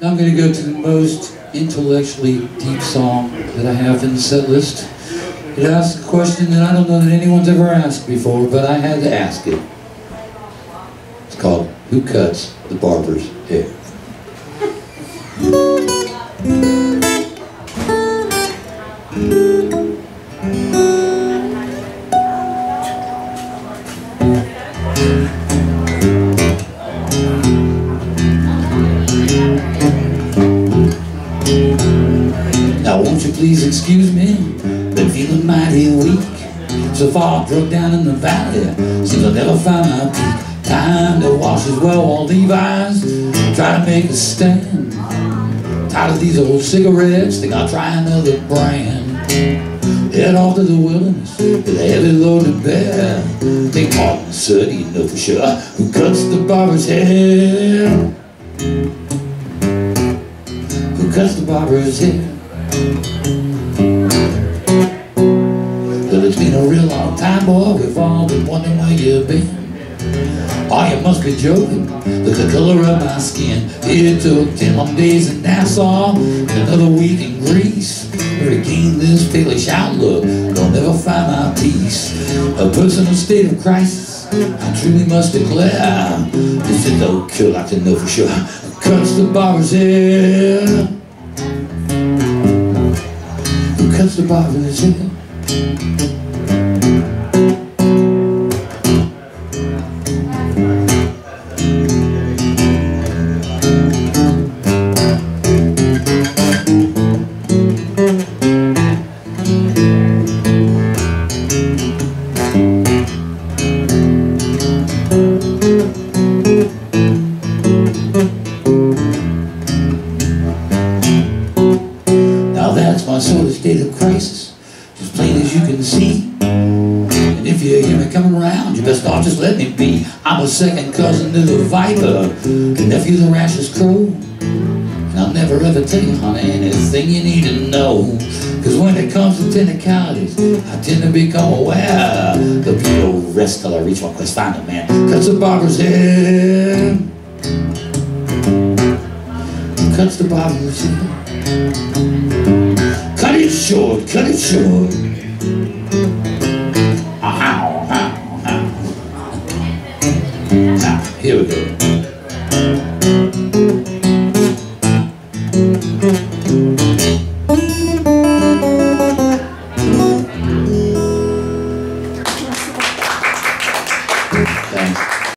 Now I'm going to go to the most intellectually deep song that I have in the set list. It asks a question that I don't know that anyone's ever asked before, but I had to ask it. It's called Who Cuts the Barber's Hair? You please excuse me? Been feeling mighty weak. So far drug down in the valley. Seems I'll never find my peak. Time to wash as well while Levi's try to make a stand. Tired of these old cigarettes, think I'll try another brand. Head off to the wilderness with a heavy loaded bear. Think Martin Suddy, you know for sure, who cuts the barber's hair. Who cuts the barber's hair? A real long time, boy. We've all been wondering where you've been. Oh, you must be joking. Look the color of my skin. It took ten long days in Nassau and another week in Greece. To regain this palish outlook, I'll never find my peace. A personal state of crisis. I truly must declare this is no cure, I can know for sure. Cuts the barber's hair. Who cuts the barber's hair? My sort of state of crisis, as plain as you can see. And if you hear me coming around, you best not just let me be. I'm a second cousin to the viper, nephew the rashest crow. And I'll never ever tell you, honey, anything you need to know. Cause when it comes to technicalities, I tend to become aware. The beautiful rest till I reach my quest, find a man. Cuts the barber's hair. Cuts the barber's hair. Cut it short, cut it short. Ow, ow, ow. Now, here we go.